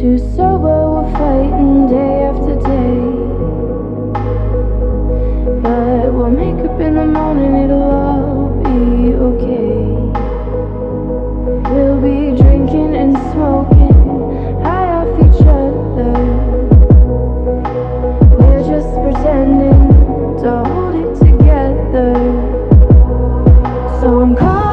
Too sober, we're fighting day after day. But we'll make up in the morning, it'll all be okay. We'll be drinking and smoking, high off each other. We're just pretending to hold it together. So I'm calling.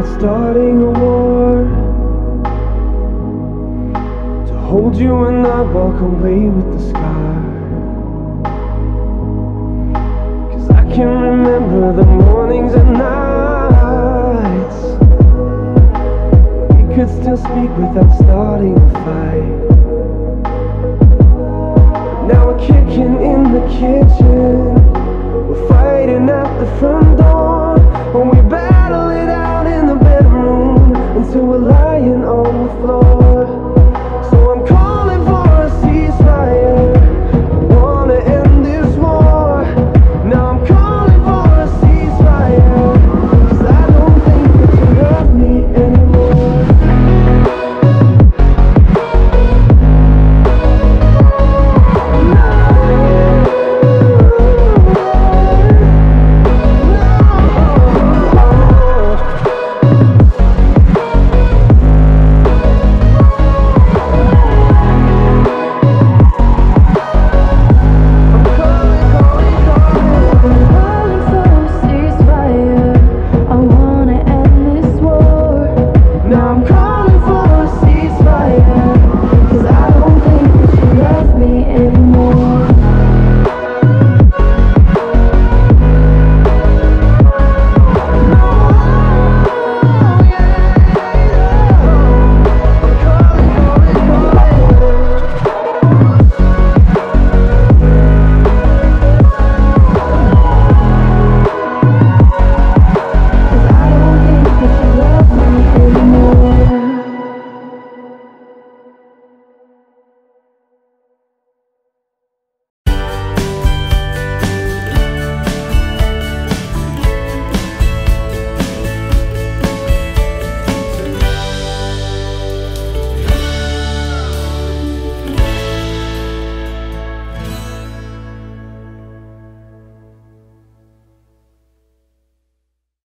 not starting a war. To hold you and not walk away with the scar. Cause I can remember the mornings and nights. We could still speak without starting a fight. But Now we're kicking in the kitchen.